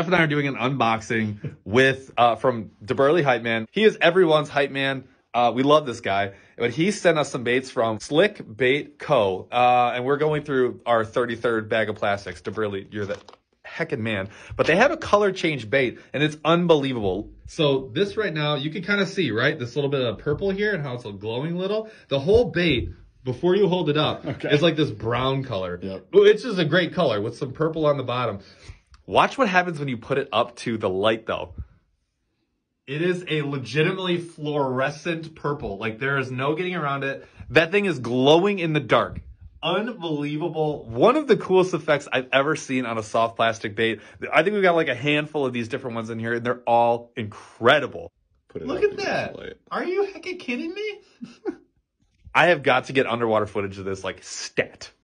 Jeff and I are doing an unboxing with uh, from DeBurley Hype Man. He is everyone's hype man. Uh, we love this guy, but he sent us some baits from Slick Bait Co. Uh, and we're going through our 33rd bag of plastics. DeBurley, you're the heckin' man. But they have a color change bait, and it's unbelievable. So this right now, you can kind of see, right? This little bit of purple here and how it's a glowing little. The whole bait, before you hold it up, Okay. is like this brown color. Yep. It's just a great color with some purple on the bottom. Watch what happens when you put it up to the light though. It is a legitimately fluorescent purple. Like there is no getting around it. That thing is glowing in the dark. Unbelievable. One of the coolest effects I've ever seen on a soft plastic bait. I think we've got like a handful of these different ones in here and they're all incredible. Put it Look at that. Are you heckin' kidding me? I have got to get underwater footage of this like stat.